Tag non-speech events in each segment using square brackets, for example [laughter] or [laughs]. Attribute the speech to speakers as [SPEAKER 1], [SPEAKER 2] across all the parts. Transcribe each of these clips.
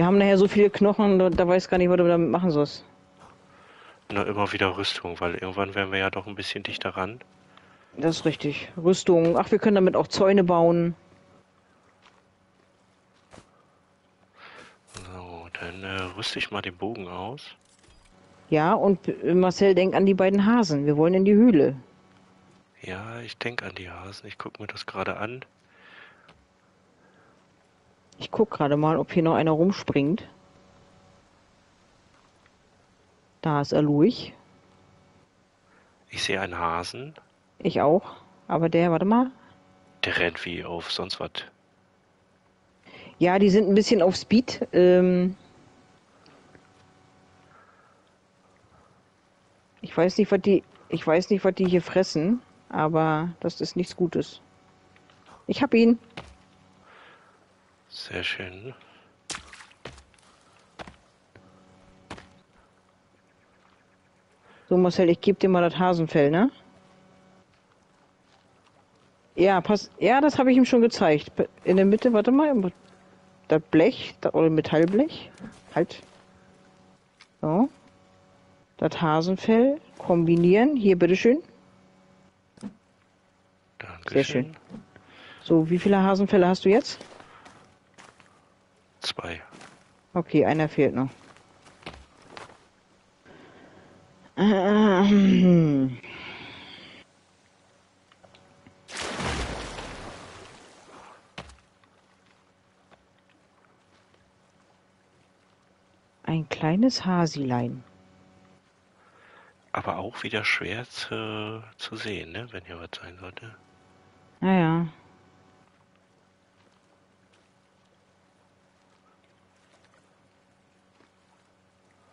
[SPEAKER 1] Wir haben nachher so viele Knochen, da, da weiß gar nicht, was du damit machen sollst.
[SPEAKER 2] Na, immer wieder Rüstung, weil irgendwann werden wir ja doch ein bisschen dichter ran.
[SPEAKER 1] Das ist richtig. Rüstung. Ach, wir können damit auch Zäune bauen.
[SPEAKER 2] So, dann äh, rüste ich mal den Bogen aus.
[SPEAKER 1] Ja, und äh, Marcel, denk an die beiden Hasen. Wir wollen in die Höhle.
[SPEAKER 2] Ja, ich denke an die Hasen. Ich gucke mir das gerade an.
[SPEAKER 1] Ich guck gerade mal, ob hier noch einer rumspringt. Da ist er Lurch.
[SPEAKER 2] Ich sehe einen Hasen.
[SPEAKER 1] Ich auch. Aber der, warte mal.
[SPEAKER 2] Der rennt wie auf sonst was.
[SPEAKER 1] Ja, die sind ein bisschen auf Speed. Ähm ich weiß nicht, was die. Ich weiß nicht, was die hier fressen, aber das ist nichts Gutes. Ich hab ihn.
[SPEAKER 2] Sehr schön.
[SPEAKER 1] So, Marcel, ich gebe dir mal das Hasenfell, ne? Ja, pass. Ja, das habe ich ihm schon gezeigt. In der Mitte, warte mal. Das Blech, das, oder Metallblech. Halt. So. Das Hasenfell kombinieren. Hier, bitteschön.
[SPEAKER 2] Dankeschön.
[SPEAKER 1] Sehr schön. So, wie viele Hasenfälle hast du jetzt?
[SPEAKER 2] Zwei.
[SPEAKER 1] Okay, einer fehlt noch. Ähm. Ein kleines Hasilein.
[SPEAKER 2] Aber auch wieder schwer zu, zu sehen, ne? wenn hier was sein sollte.
[SPEAKER 1] Naja.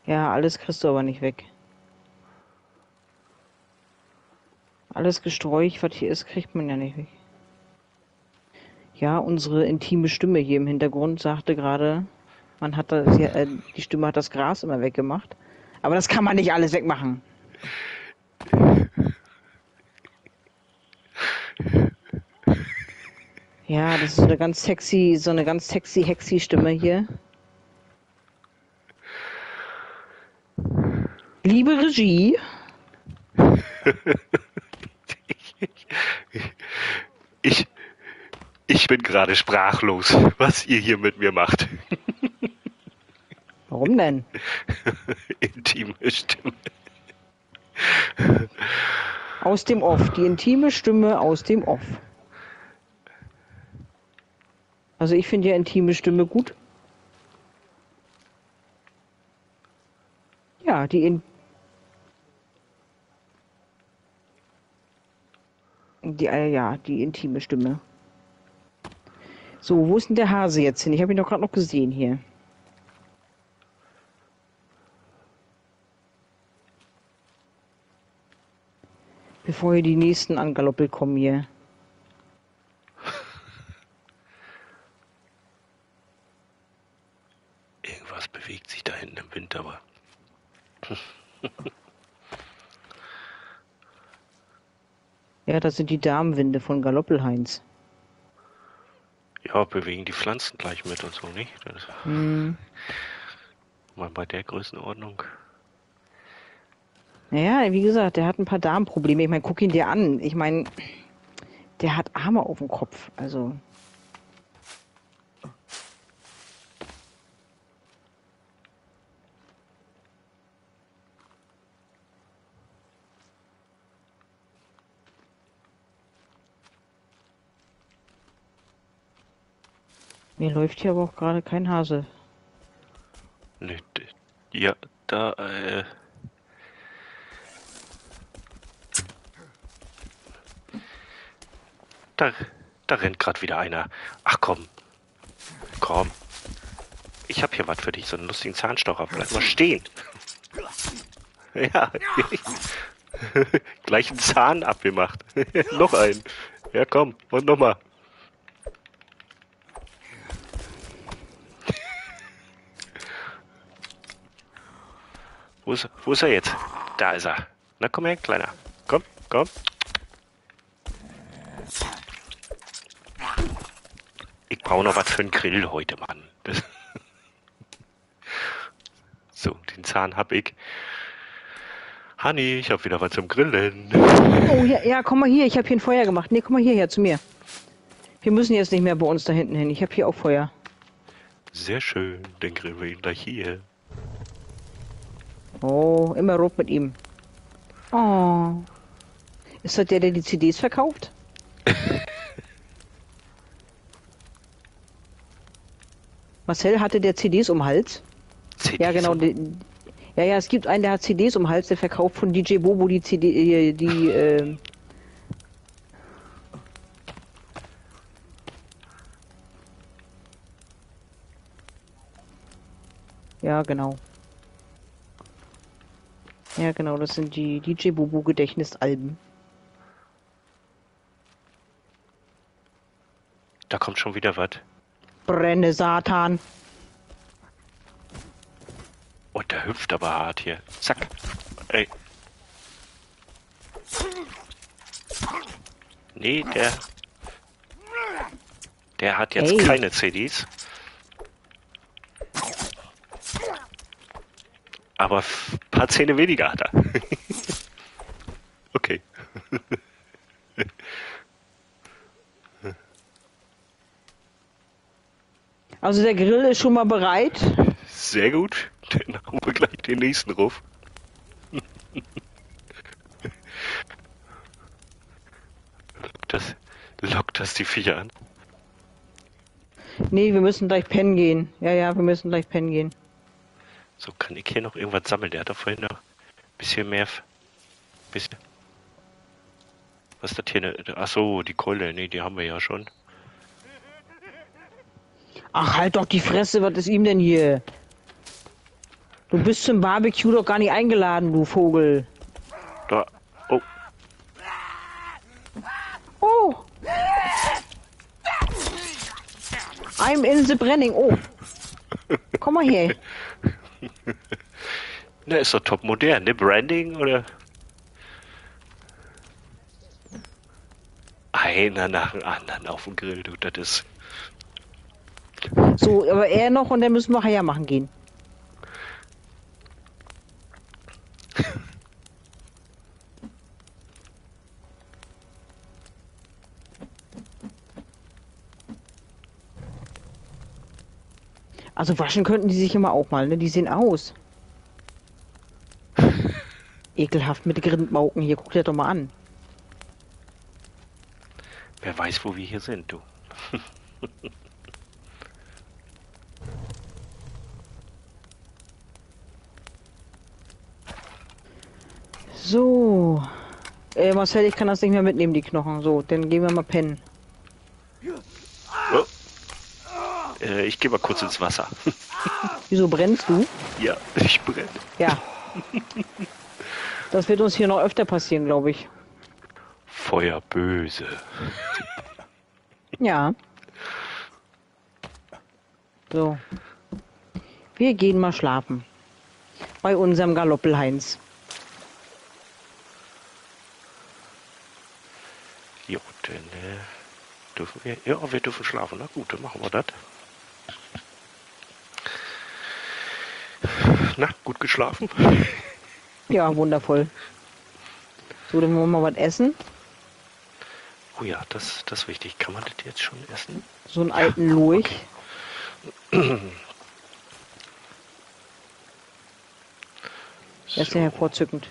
[SPEAKER 1] Ja, alles kriegst du aber nicht weg. Alles Gesträuch, was hier ist, kriegt man ja nicht weg. Ja, unsere intime Stimme hier im Hintergrund sagte gerade, man hat das, äh, die Stimme hat das Gras immer weggemacht. Aber das kann man nicht alles wegmachen. Ja, das ist so eine ganz sexy, so eine ganz sexy, hexy Stimme hier. Liebe Regie. [laughs]
[SPEAKER 2] Ich, ich bin gerade sprachlos, was ihr hier mit mir macht.
[SPEAKER 1] Warum denn? [laughs]
[SPEAKER 2] Intime Stimme.
[SPEAKER 1] Aus dem Off. Die intime Stimme aus dem Off. Also ich finde ja intime Stimme gut. Ja, die in die äh, ja, die intime Stimme. So, wo ist denn der Hase jetzt hin? Ich habe ihn doch gerade noch gesehen hier. Bevor hier die nächsten angaloppelt kommen hier.
[SPEAKER 2] Irgendwas bewegt sich da hinten im Wind, aber. [laughs]
[SPEAKER 1] Ja, das sind die Darmwinde von Galoppelheinz.
[SPEAKER 2] Ja, bewegen die Pflanzen gleich mit und so, nicht? Das
[SPEAKER 1] Hm.
[SPEAKER 2] mal bei der Größenordnung.
[SPEAKER 1] Naja, wie gesagt, der hat ein paar Darmprobleme. Ich meine, guck ihn dir an. Ich meine, der hat Arme auf dem Kopf. Also. Mir läuft hier aber auch gerade kein Hase.
[SPEAKER 2] Ja, da, äh. Da, da rennt gerade wieder einer. Ach komm. Komm. Ich hab hier was für dich, so einen lustigen Zahnstocher. Bleib mal stehen. [laughs] Ja. [laughs] Gleich einen Zahn abgemacht. [laughs] Noch einen. Ja, komm. Und nochmal. Wo ist, wo ist er jetzt? Da ist er. Na komm her, Kleiner. Komm, komm. Ich brauche noch was für einen Grill heute, Mann. Das [laughs] So, den Zahn hab ich. Honey, ich hab wieder was zum Grillen.
[SPEAKER 1] Oh, ja, ja, komm mal hier, ich habe hier ein Feuer gemacht. Nee, komm mal hierher zu mir. Wir müssen jetzt nicht mehr bei uns da hinten hin. Ich habe hier auch Feuer.
[SPEAKER 2] Sehr schön, den grillen wir ihn gleich hier.
[SPEAKER 1] Oh, immer rot mit ihm. Oh. Ist das der, der die CDs verkauft? [laughs] Marcel hatte der CDs um Hals.
[SPEAKER 2] CDs
[SPEAKER 1] Ja, genau. Die, ja, ja, es gibt einen, der hat CDs um Hals, der verkauft von DJ Bobo die CD, äh, die, äh, Ja, genau. Ja, genau, das sind die DJ Bobo Gedächtnisalben.
[SPEAKER 2] Da kommt schon wieder was.
[SPEAKER 1] Brenne Satan.
[SPEAKER 2] Und der hüpft aber hart hier. Zack. Ey. Nee, der. Der hat jetzt
[SPEAKER 1] Ey.
[SPEAKER 2] keine CDs. Aber ein paar Zähne weniger hat er. [laughs] okay. [laughs]
[SPEAKER 1] Also der Grill ist schon mal bereit.
[SPEAKER 2] Sehr gut. Dann haben wir gleich den nächsten Ruf. Das lockt das die Viecher an.
[SPEAKER 1] Nee, wir müssen gleich pennen gehen. Ja, ja, wir müssen gleich pennen gehen.
[SPEAKER 2] So, kann ich hier noch irgendwas sammeln? Der hat doch vorhin noch ein bisschen mehr. Bisschen. Was ist das hier? Ne? Ach so, die Keule. Nee, die haben wir ja schon.
[SPEAKER 1] Ach, halt doch die Fresse, was ist ihm denn hier? Du bist zum Barbecue doch gar nicht eingeladen, du Vogel.
[SPEAKER 2] Da. Oh,
[SPEAKER 1] Oh! I'm in the branding. Oh. Komm mal her. [laughs] [laughs]
[SPEAKER 2] ne, ist doch top modern, ne? Branding oder? Einer nach dem anderen auf dem Grill, du, das ist.
[SPEAKER 1] So, aber er noch und dann müssen wir Eier machen gehen. Also waschen könnten die sich immer auch mal, ne? Die sehen aus. [laughs] Ekelhaft mit Grindmauken hier, guck dir doch mal an.
[SPEAKER 2] Wer weiß, wo wir hier sind, du.
[SPEAKER 1] So. Äh, Marcel, ich kann das nicht mehr mitnehmen, die Knochen. So, dann gehen wir mal pennen.
[SPEAKER 2] Oh. Äh, ich gehe mal kurz ins Wasser. [laughs]
[SPEAKER 1] Wieso brennst du?
[SPEAKER 2] ja, ich brenne.
[SPEAKER 1] Ja. Das wird uns hier noch öfter passieren, glaube ich.
[SPEAKER 2] Feuer böse.
[SPEAKER 1] Ja. So. Wir gehen mal schlafen. Bei unserem Galoppelheinz.
[SPEAKER 2] Jo, dann äh, dürfen wir. Ja, wir dürfen schlafen. Na gut, dann machen wir das. Na, gut geschlafen? [laughs]
[SPEAKER 1] Ja, wundervoll. So, dann wollen wir mal was essen.
[SPEAKER 2] Oh ja, das, das ist wichtig. Kann man das jetzt schon essen?
[SPEAKER 1] So einen alten Lurch. [clears throat] Das ist ja hervorzückend.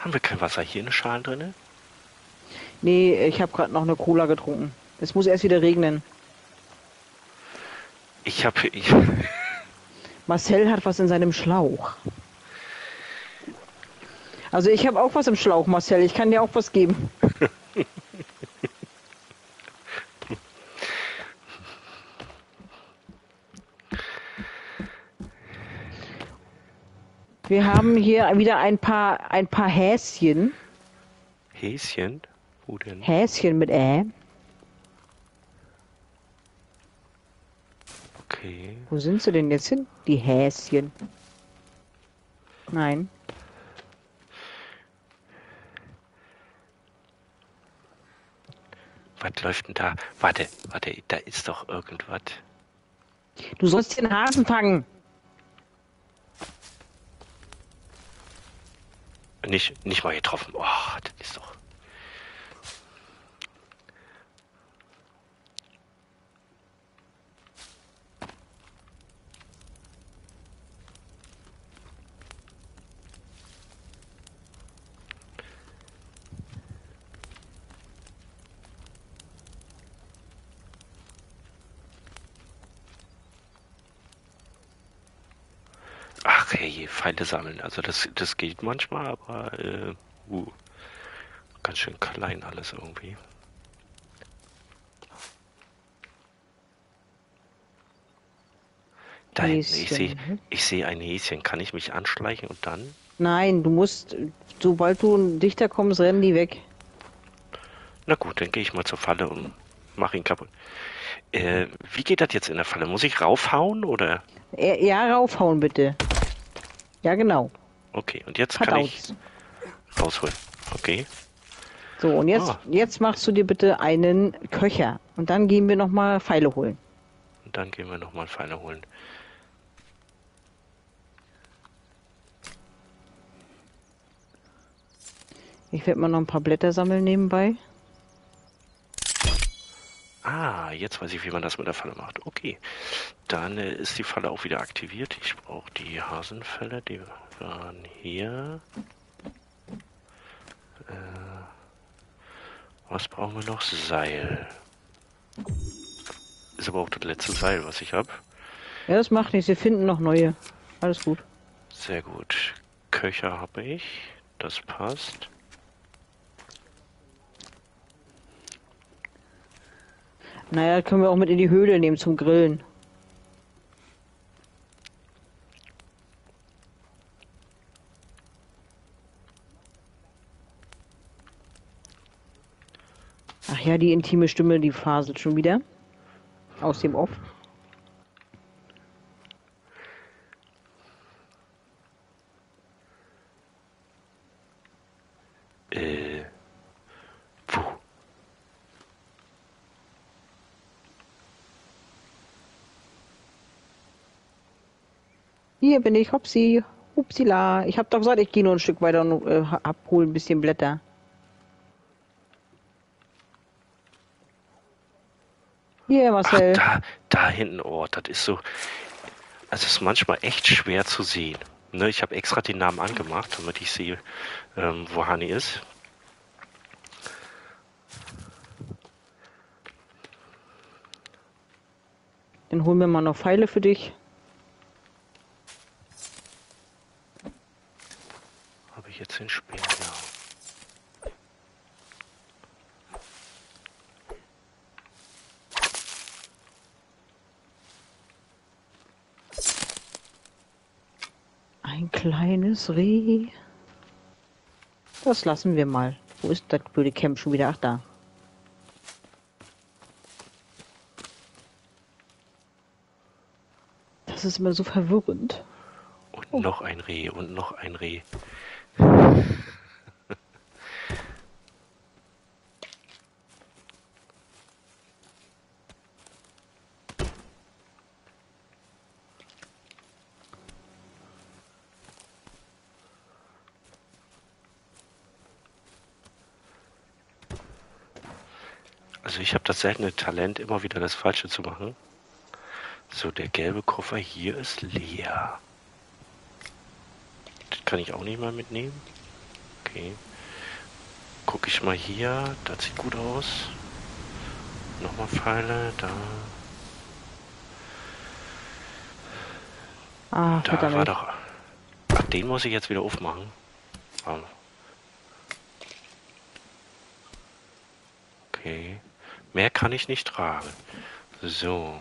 [SPEAKER 2] Haben wir kein Wasser hier in den Schalen drin?
[SPEAKER 1] Nee, ich habe gerade noch eine Cola getrunken. Es muss erst wieder regnen.
[SPEAKER 2] Ich habe. [laughs]
[SPEAKER 1] Marcel hat was in seinem Schlauch. Also ich habe auch was im Schlauch, Marcel. Ich kann dir auch was geben. [laughs] Wir haben hier wieder ein paar ein paar Häschen.
[SPEAKER 2] Häschen? Wo denn?
[SPEAKER 1] Häschen mit Ä.
[SPEAKER 2] Okay.
[SPEAKER 1] Wo sind sie denn jetzt hin? Die Häschen. Nein.
[SPEAKER 2] Was läuft denn da? Warte, warte, da ist doch irgendwas.
[SPEAKER 1] Du sollst den Hasen fangen.
[SPEAKER 2] Nicht, nicht mal getroffen. Oh, das ist doch. Hey, Feinde sammeln. Also das, das geht manchmal, aber äh, uh, ganz schön klein alles irgendwie. Da hinten, ich sehe
[SPEAKER 1] mhm.
[SPEAKER 2] ich sehe ein Häschen. Kann ich mich anschleichen und dann?
[SPEAKER 1] Nein, du musst, sobald du dichter kommst, rennen die weg.
[SPEAKER 2] Na gut, dann gehe ich mal zur Falle und mache ihn kaputt. Äh, wie geht das jetzt in der Falle? Muss ich raufhauen oder?
[SPEAKER 1] Ja, ja, raufhauen bitte. Ja, genau.
[SPEAKER 2] Okay, und jetzt kann ich rausholen. Okay.
[SPEAKER 1] So, und jetzt,
[SPEAKER 2] Ah.
[SPEAKER 1] jetzt machst du dir bitte einen Köcher. Und dann gehen wir nochmal Pfeile holen.
[SPEAKER 2] Und dann gehen wir nochmal Pfeile holen.
[SPEAKER 1] Ich werde mal noch ein paar Blätter sammeln nebenbei.
[SPEAKER 2] Ah, jetzt weiß ich, wie man das mit der Falle macht. Okay. Dann äh, ist die Falle auch wieder aktiviert. Ich brauche die Hasenfälle, die waren hier. Äh, was brauchen wir noch? Seil. Ist aber auch das letzte Seil, was ich habe.
[SPEAKER 1] Ja, das macht nichts. Wir finden noch neue. Alles gut.
[SPEAKER 2] Sehr gut. Köcher habe ich. Das passt.
[SPEAKER 1] Naja, können wir auch mit in die Höhle nehmen zum Grillen. Ach ja, die intime Stimme, die faselt schon wieder. Aus dem Off.
[SPEAKER 2] Äh. Puh.
[SPEAKER 1] Hier bin ich, Hopsi. Upsila. Ich hab doch gesagt, ich gehe nur ein Stück weiter und äh, abholen ein bisschen Blätter. Hier,
[SPEAKER 2] Ach,
[SPEAKER 1] Marcel.
[SPEAKER 2] da, da hinten, oh, das ist so. Also, es ist manchmal echt schwer zu sehen. Ne, ich habe extra den Namen angemacht, damit ich sehe, ähm, wo Hani ist.
[SPEAKER 1] Dann holen wir mal noch Pfeile für dich.
[SPEAKER 2] Habe ich jetzt den Speer? Ja.
[SPEAKER 1] Ein kleines Reh. Das lassen wir mal. Wo ist das blöde Camp schon wieder? Ach, da. Das ist immer so verwirrend.
[SPEAKER 2] Und noch ein Reh und noch ein Reh. Also ich habe das seltene Talent, immer wieder das Falsche zu machen. So, der gelbe Koffer hier ist leer. Kann ich auch nicht mal mitnehmen. Okay. Gucke ich mal hier. Das sieht gut aus. Nochmal Pfeile. Da,
[SPEAKER 1] Ah,
[SPEAKER 2] da war
[SPEAKER 1] verdammt.
[SPEAKER 2] doch... Ach, den muss ich jetzt wieder aufmachen. Ah. Okay. Mehr kann ich nicht tragen. So.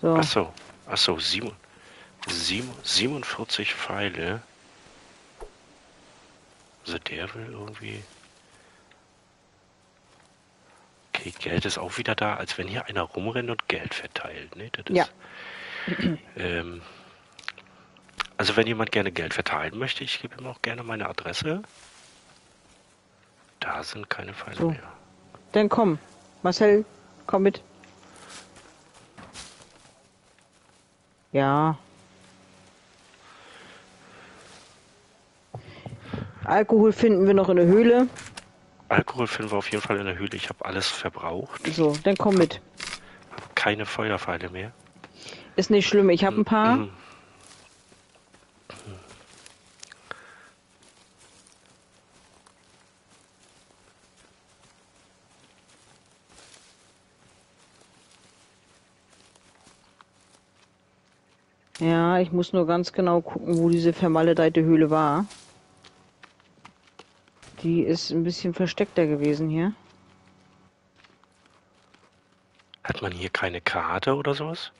[SPEAKER 1] So,
[SPEAKER 2] Ach so, ach so, sieben, sieben, 47 Pfeile. Also der will irgendwie. Okay, Geld ist auch wieder da, als wenn hier einer rumrennt und Geld verteilt. Ne? Das ist,
[SPEAKER 1] Ja.
[SPEAKER 2] Ähm, also wenn jemand gerne Geld verteilen möchte, ich gebe ihm auch gerne meine Adresse. Da sind keine Pfeile
[SPEAKER 1] So.
[SPEAKER 2] mehr.
[SPEAKER 1] dann komm. Marcel, komm mit. Ja. Alkohol finden wir noch in der Höhle.
[SPEAKER 2] Alkohol finden wir auf jeden Fall in der Höhle. Ich habe alles verbraucht.
[SPEAKER 1] So, dann komm mit.
[SPEAKER 2] Keine Feuerpfeile mehr.
[SPEAKER 1] Ist nicht schlimm, ich habe ein paar.
[SPEAKER 2] Mhm.
[SPEAKER 1] Ja, ich muss nur ganz genau gucken, wo diese vermaledeite Höhle war. Die ist ein bisschen versteckter gewesen hier.
[SPEAKER 2] Hat man hier keine Karte oder sowas?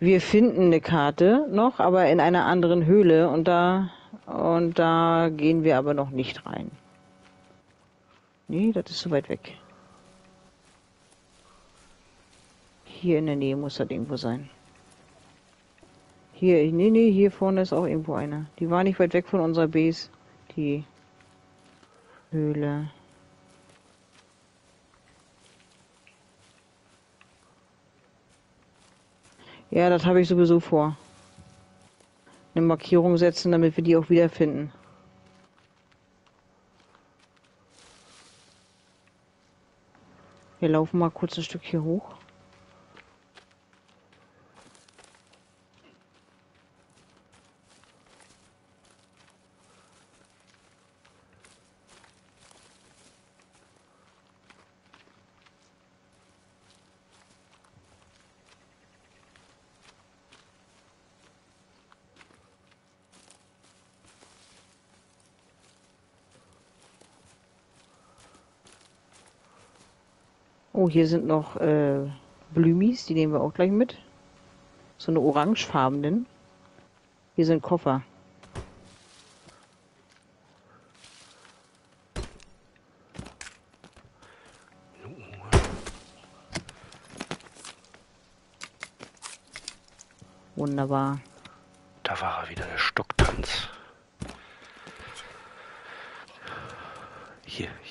[SPEAKER 1] Wir finden eine Karte noch, aber in einer anderen Höhle und da und da gehen wir aber noch nicht rein. Nee, das ist zu weit weg. Hier in der Nähe muss das irgendwo sein. Hier, nee, nee, hier vorne ist auch irgendwo eine. Die war nicht weit weg von unserer Base. Die Höhle. Ja, das habe ich sowieso vor. Eine Markierung setzen, damit wir die auch wiederfinden. Wir laufen mal kurz ein Stück hier hoch. Hier sind noch äh, Blümis, die nehmen wir auch gleich mit. So eine orangefarbenen. Hier sind Koffer. Wunderbar.
[SPEAKER 2] Da war er wieder, der Stocktanz.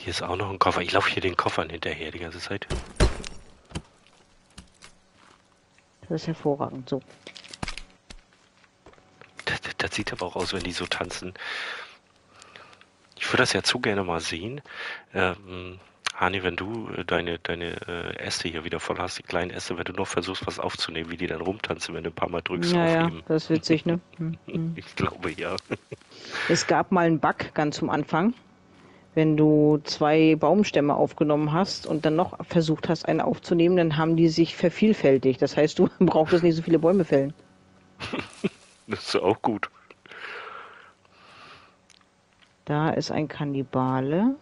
[SPEAKER 2] Hier, ist auch noch ein Koffer. Ich laufe hier den Koffern hinterher die ganze Zeit.
[SPEAKER 1] Das ist hervorragend. So.
[SPEAKER 2] Das, das, das sieht aber auch aus, wenn die so tanzen. Ich würde das ja zu gerne mal sehen. Ähm, Hani, wenn du äh, deine, deine äh, Äste hier wieder voll hast, die kleinen Äste, wenn du noch versuchst, was aufzunehmen, wie die dann rumtanzen, wenn du ein paar Mal drückst,
[SPEAKER 1] Ja, ja, das ist witzig, ne? [laughs] Hm, hm.
[SPEAKER 2] Ich glaube ja.
[SPEAKER 1] Es gab mal einen Bug ganz zum Anfang, wenn du zwei Baumstämme aufgenommen hast und dann noch versucht hast, einen aufzunehmen, dann haben die sich vervielfältigt. Das heißt, du [laughs] brauchtest nicht so viele Bäume fällen. [laughs]
[SPEAKER 2] Das ist auch gut.
[SPEAKER 1] Da ist ein Kannibale.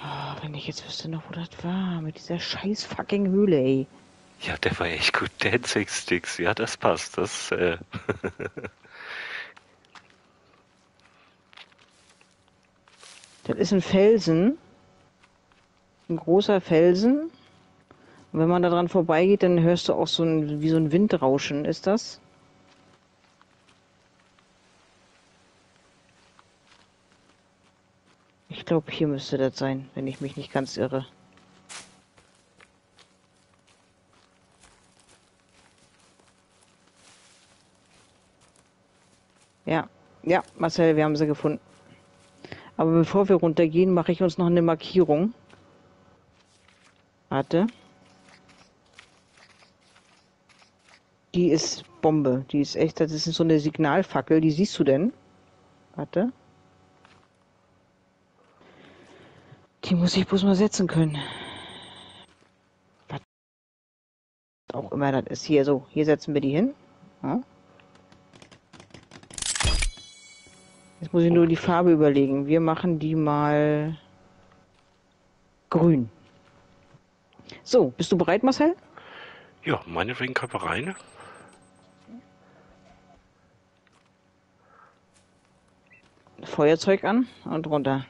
[SPEAKER 1] Ah, wenn ich jetzt wüsste noch, wo das war, mit dieser scheiß fucking Höhle, ey.
[SPEAKER 2] Ja, der war echt gut. Dancing Sticks, ja, das passt. Das, äh, [laughs]
[SPEAKER 1] Das ist ein Felsen. Ein großer Felsen. Und wenn man da dran vorbeigeht, dann hörst du auch so ein, wie so ein Windrauschen, ist das? Ich glaube, hier müsste das sein, wenn ich mich nicht ganz irre. Ja, ja, Marcel, wir haben sie gefunden. Aber bevor wir runtergehen, mache ich uns noch eine Markierung. Warte. Die ist Bombe. Die ist echt, das ist so eine Signalfackel. Die siehst du denn? Warte. Die muss ich bloß mal setzen können. Was auch immer das ist. Hier, so. Hier setzen wir die hin. Ja. Jetzt muss ich nur die Farbe überlegen. Wir machen die mal grün. So, bist du bereit, Marcel?
[SPEAKER 2] ja, meinetwegen können wir rein.
[SPEAKER 1] Feuerzeug an und runter.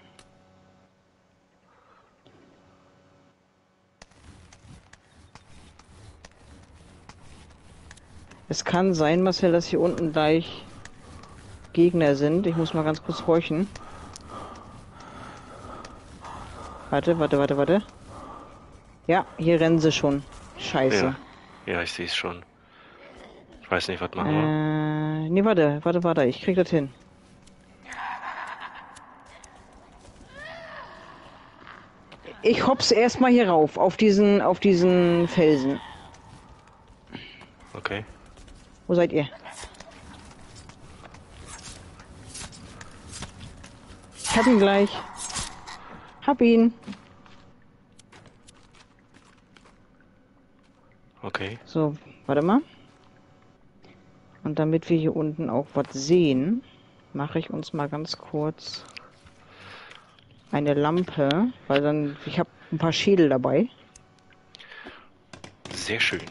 [SPEAKER 1] Es kann sein, Marcel, dass hier unten gleich Gegner sind. Ich muss mal ganz kurz horchen. Warte, warte, warte, warte. Ja, hier rennen sie schon. Scheiße.
[SPEAKER 2] Ja. Ja, ich sehe es schon. Ich weiß nicht, was machen wir.
[SPEAKER 1] Äh, nee, warte, warte, warte, ich krieg das hin. Ich hops erstmal hier rauf, auf diesen, auf diesen Felsen.
[SPEAKER 2] Okay.
[SPEAKER 1] Wo seid ihr? Ich hab ihn gleich. Hab ihn.
[SPEAKER 2] Okay.
[SPEAKER 1] So, warte mal. Und damit wir hier unten auch was sehen, mache ich uns mal ganz kurz eine Lampe, weil dann ich habe ein paar Schädel dabei.
[SPEAKER 2] Sehr schön.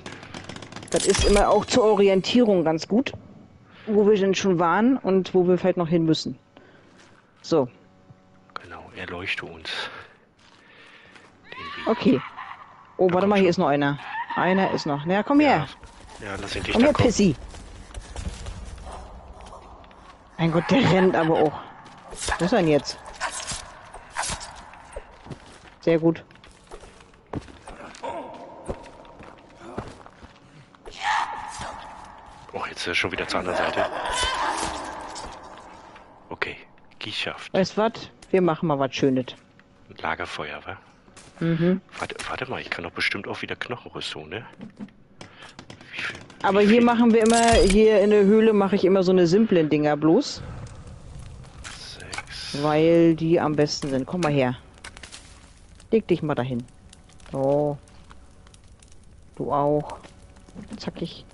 [SPEAKER 1] Das ist immer auch zur Orientierung ganz gut, wo wir denn schon waren und wo wir vielleicht noch hin müssen. So,
[SPEAKER 2] erleuchte uns.
[SPEAKER 1] Okay. Oh, warte
[SPEAKER 2] komm
[SPEAKER 1] mal, hier ist noch einer. Einer ist noch. Na, komm her.
[SPEAKER 2] Ja, ja lass ihn dich
[SPEAKER 1] Komm
[SPEAKER 2] da
[SPEAKER 1] her,
[SPEAKER 2] kommen.
[SPEAKER 1] Pissy. Mein Gott, der rennt aber auch. Wo ist er denn jetzt? Sehr gut.
[SPEAKER 2] Oh, jetzt ist er schon wieder zur anderen Seite. Okay, geschafft.
[SPEAKER 1] Weißt was? Wir machen mal was Schönes.
[SPEAKER 2] Lagerfeuer, wa?
[SPEAKER 1] Mhm.
[SPEAKER 2] Warte, warte mal, ich kann doch bestimmt auch wieder Knochenrüstung, ne? Wie viel,
[SPEAKER 1] Aber
[SPEAKER 2] wie
[SPEAKER 1] hier
[SPEAKER 2] viel?
[SPEAKER 1] machen wir immer, hier in der Höhle mache ich immer so eine simplen Dinger bloß,
[SPEAKER 2] Sechs.
[SPEAKER 1] weil die am besten sind. Komm mal her. Leg dich mal dahin. So. Du auch. Zackig.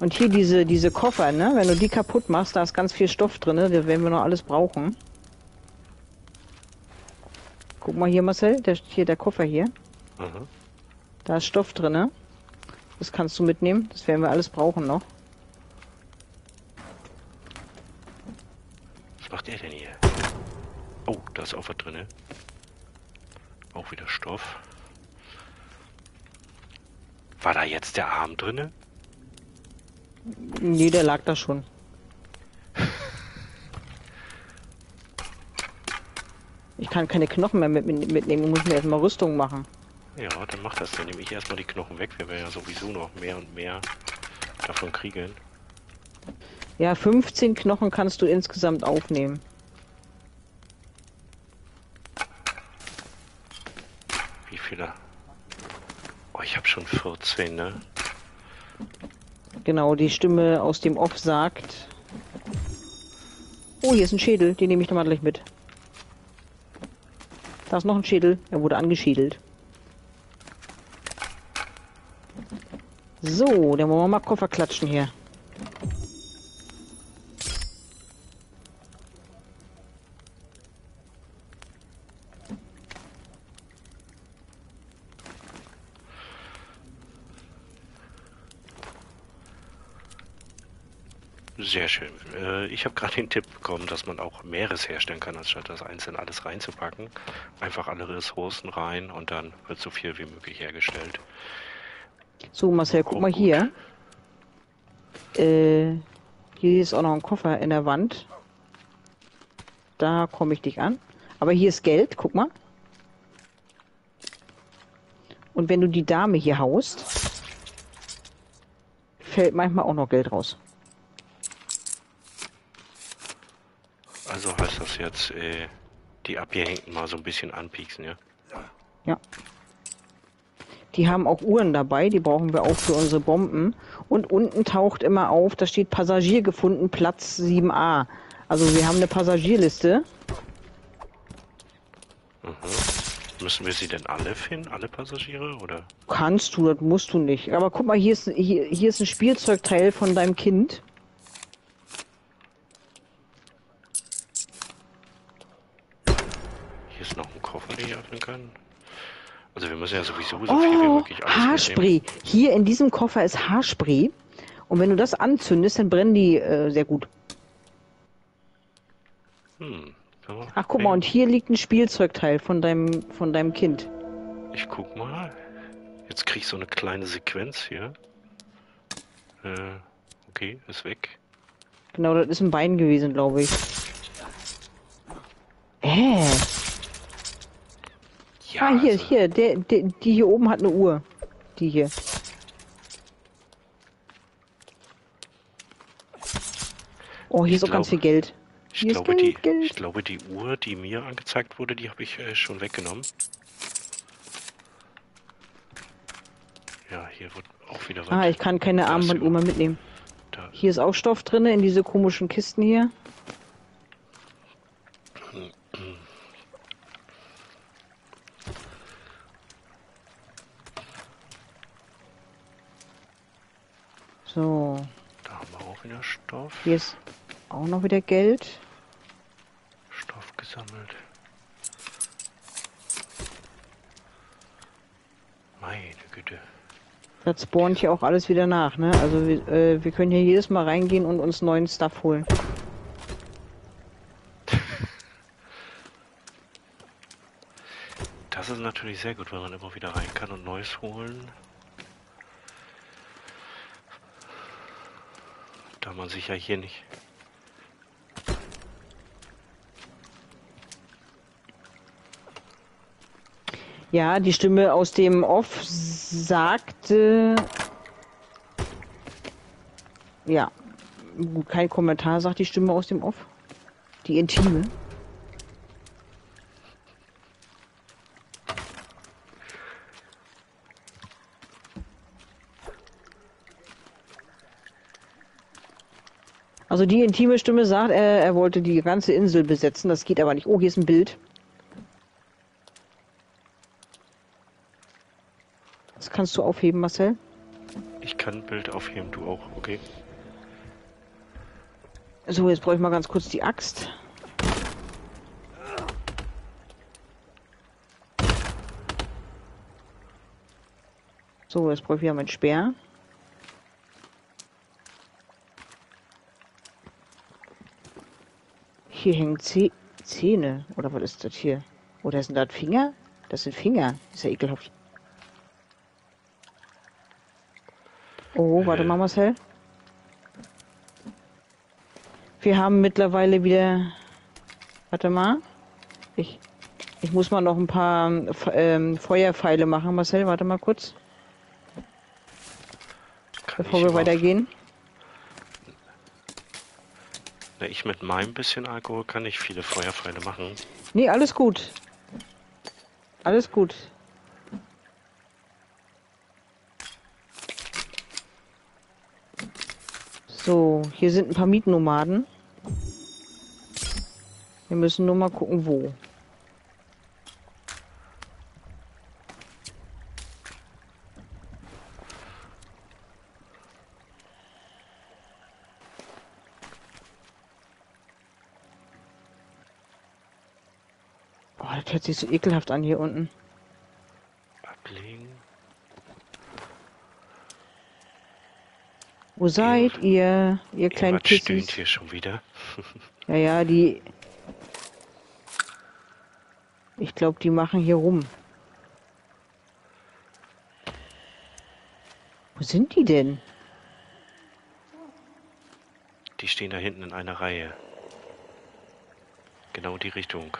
[SPEAKER 1] Und hier diese, diese Koffer, ne? Wenn du die kaputt machst, da ist ganz viel Stoff drin, ne? Das werden wir noch alles brauchen. Guck mal hier, Marcel, der, hier der Koffer hier.
[SPEAKER 2] Mhm.
[SPEAKER 1] Da ist Stoff drin, ne? Das kannst du mitnehmen. Das werden wir alles brauchen noch.
[SPEAKER 2] Was macht er denn hier? Oh, da ist auch was drin, ne? Auch wieder Stoff. War da jetzt der Arm drinne?
[SPEAKER 1] Nee, der lag da schon. Kann keine Knochen mehr mit, mit, mitnehmen. Ich muss mir erstmal Rüstung machen.
[SPEAKER 2] Ja, dann mach das. Dann nehme ich erstmal die Knochen weg. Wir werden ja sowieso noch mehr und mehr davon kriegen.
[SPEAKER 1] Ja, 15 Knochen kannst du insgesamt aufnehmen.
[SPEAKER 2] Wie viele? Oh, ich habe schon 14, ne?
[SPEAKER 1] Genau, die Stimme aus dem Off sagt. Oh, hier ist ein Schädel. Den nehme ich nochmal gleich mit. Da ist noch ein Schädel. Er wurde angeschädelt. So, dann wollen wir mal Koffer klatschen hier.
[SPEAKER 2] Sehr schön. Äh, ich habe gerade den Tipp bekommen, dass man auch mehres herstellen kann, anstatt das einzeln alles reinzupacken. Einfach alle Ressourcen rein und dann wird so viel wie möglich hergestellt.
[SPEAKER 1] So, Marcel, guck
[SPEAKER 2] Oh,
[SPEAKER 1] mal
[SPEAKER 2] gut.
[SPEAKER 1] hier. Äh, hier ist auch noch ein Koffer in der Wand. Da komme ich dich an. Aber hier ist Geld, guck mal. Und wenn du die Dame hier haust, fällt manchmal auch noch Geld raus.
[SPEAKER 2] Also heißt das jetzt, äh, die abgehängten mal so ein bisschen anpieksen, ja?
[SPEAKER 1] Ja. Die haben auch Uhren dabei, die brauchen wir auch für unsere Bomben. Und unten taucht immer auf, da steht Passagier gefunden, Platz 7a. Also wir haben eine Passagierliste.
[SPEAKER 2] Müssen wir sie denn alle finden, alle Passagiere, oder?
[SPEAKER 1] Kannst du, das musst du nicht. Aber guck mal, hier ist, hier, hier ist ein Spielzeugteil von deinem Kind.
[SPEAKER 2] Hier ist noch ein Koffer, den ich öffnen kann. Also wir müssen ja sowieso so viel wie
[SPEAKER 1] Oh,
[SPEAKER 2] möglich alles.
[SPEAKER 1] Haarspray. Hier in diesem Koffer ist Haarspray. Und wenn du das anzündest, dann brennen die äh, sehr gut.
[SPEAKER 2] Hm. so,
[SPEAKER 1] Ach, guck mal, und hier liegt ein Spielzeugteil von deinem, von deinem Kind.
[SPEAKER 2] Ich guck mal. Jetzt krieg ich so eine kleine Sequenz hier. Äh, okay, ist weg.
[SPEAKER 1] Genau, das ist ein Bein gewesen, glaube ich. Äh.
[SPEAKER 2] Ja,
[SPEAKER 1] ah, hier,
[SPEAKER 2] also.
[SPEAKER 1] hier, der, der, die hier oben hat eine Uhr. Die hier. Oh, hier
[SPEAKER 2] ich
[SPEAKER 1] ist auch
[SPEAKER 2] glaube, ganz
[SPEAKER 1] viel Geld. Hier ich,
[SPEAKER 2] glaube,
[SPEAKER 1] Geld,
[SPEAKER 2] die,
[SPEAKER 1] Geld.
[SPEAKER 2] ich glaube, die Uhr, die mir angezeigt wurde, die habe ich äh, schon weggenommen. Ja, hier wird auch wieder was.
[SPEAKER 1] Ah, ich kann keine Armbanduhr mehr mitnehmen.
[SPEAKER 2] Da.
[SPEAKER 1] Hier ist auch Stoff drin, in diese komischen Kisten hier. Hier ist auch noch wieder Geld.
[SPEAKER 2] Stoff gesammelt. Meine Güte.
[SPEAKER 1] Das spawnt hier auch alles wieder nach, ne? Also wir, äh, wir können hier jedes Mal reingehen und uns neuen Stuff holen.
[SPEAKER 2] Das ist natürlich sehr gut, wenn man immer wieder rein kann und Neues holen. Da man sich ja hier nicht.
[SPEAKER 1] Ja, die Stimme aus dem Off sagte. Ja, kein Kommentar, sagt die Stimme aus dem Off. Die intime. Also die intime Stimme sagt, er, er wollte die ganze Insel besetzen. Das geht aber nicht. Oh, hier ist ein Bild. Das kannst du aufheben, Marcel.
[SPEAKER 2] Ich kann ein Bild aufheben, du auch, okay?
[SPEAKER 1] So, jetzt brauche ich mal ganz kurz die Axt. So, jetzt brauche ich wieder meinen Speer. Hier hängen Zeh Zähne. Oder was ist das hier? Oder sind das Finger? Das sind Finger. ist ja ekelhaft. Oh, warte
[SPEAKER 2] Äh.
[SPEAKER 1] mal, Marcel. Wir haben mittlerweile wieder. Warte mal. Ich, ich muss mal noch ein paar ähm, Feuerpfeile machen, Marcel. Warte mal kurz,
[SPEAKER 2] Kann
[SPEAKER 1] bevor wir weitergehen.
[SPEAKER 2] Na, ich mit meinem bisschen Alkohol kann nicht viele Feuerpfeile machen.
[SPEAKER 1] Nee, alles gut. Alles gut. So, hier sind ein paar Mietnomaden. Wir müssen nur mal gucken, wo. Sich so ekelhaft an hier unten.
[SPEAKER 2] Ablegen.
[SPEAKER 1] Wo seid ihr, ihr kleinen
[SPEAKER 2] Irgendwas stöhnt hier schon wieder. [laughs]
[SPEAKER 1] Ja, ja, die. Ich glaube, die machen hier rum. Wo sind die denn?
[SPEAKER 2] Die stehen da hinten in einer Reihe. Genau die Richtung.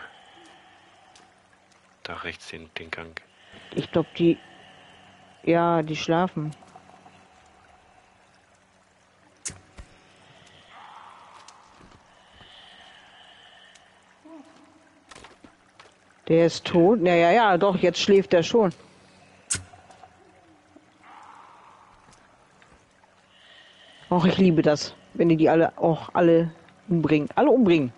[SPEAKER 2] Da rechts den, den Gang.
[SPEAKER 1] Ich glaube, die. Ja, die schlafen. Der ist tot. Ja, ja, ja, doch, jetzt schläft er schon. Och, ich liebe das, wenn die die alle auch alle umbringen. Alle umbringen.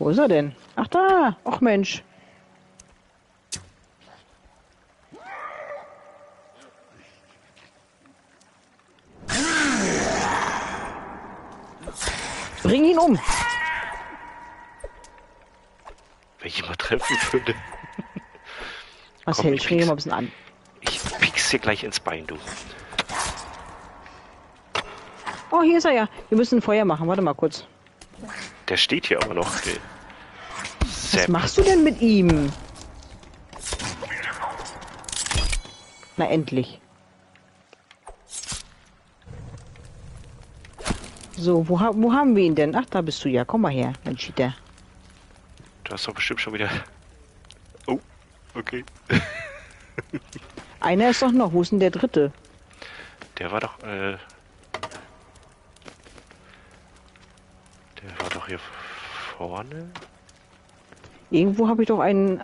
[SPEAKER 1] Wo ist er denn? Ach da. Ach Mensch. Bring ihn um.
[SPEAKER 2] Wenn ich mal treffen würde.
[SPEAKER 1] Marcel,
[SPEAKER 2] ich
[SPEAKER 1] spring ihn
[SPEAKER 2] piek's.
[SPEAKER 1] mal ein bisschen an.
[SPEAKER 2] Ich piek's dir gleich ins Bein, du.
[SPEAKER 1] Oh, hier ist er ja. Wir müssen ein Feuer machen. Warte mal kurz.
[SPEAKER 2] Der steht hier aber noch. Sepp.
[SPEAKER 1] Was machst du denn mit ihm? Na endlich. So, wo, ha wo haben wir ihn denn? Ach, da bist du ja. Komm mal her, mein Cheater.
[SPEAKER 2] Du hast doch bestimmt schon wieder... Oh, okay.
[SPEAKER 1] Einer ist doch noch. Wo ist denn der dritte?
[SPEAKER 2] Der war doch... Äh... Der war doch hier vorne.
[SPEAKER 1] Irgendwo habe ich doch einen.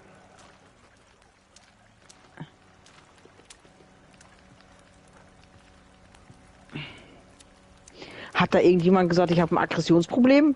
[SPEAKER 1] Hat da irgendjemand gesagt, ich habe ein Aggressionsproblem?